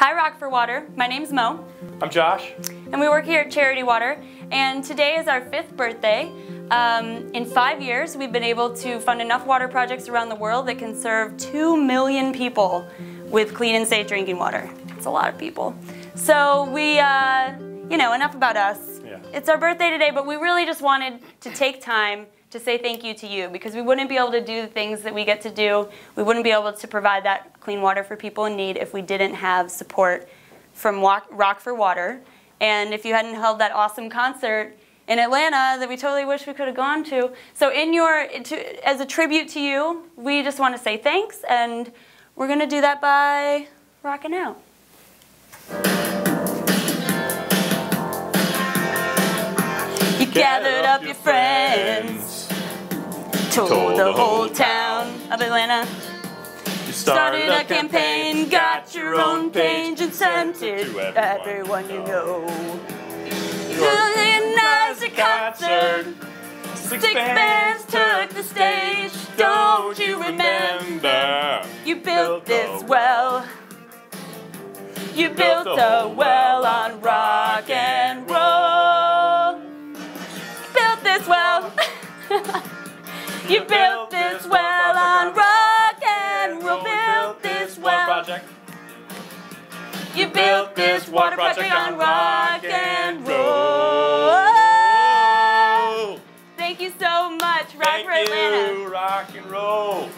Rock for Water. My name's Mo. I'm Josh. And we work here at Charity Water. And today is our fifth birthday. Um, in five years, we've been able to fund enough water projects around the world that can serve two million people with clean and safe drinking water. It's a lot of people. So we, uh, you know, enough about us. Yeah. It's our birthday today, but we really just wanted to take time to say thank you to you because we wouldn't be able to do the things that we get to do. We wouldn't be able to provide that clean water for people in need if we didn't have support from Rock for Water. And if you hadn't held that awesome concert in Atlanta that we totally wish we could have gone to. So in your, to, as a tribute to you, we just want to say thanks and we're going to do that by rocking out. You gathered up your friends told the whole town of Atlanta. You Started a campaign, got your own page and sent it to everyone you know. Organized a concert, six bands took the stage. Don't you remember? You built this well. You built a well on rock and roll. Built this well. You built this well on rock and roll. Built this well. project. You built this water project on rock and roll. Thank you so much, Rock Thank for Atlanta. you, rock and roll.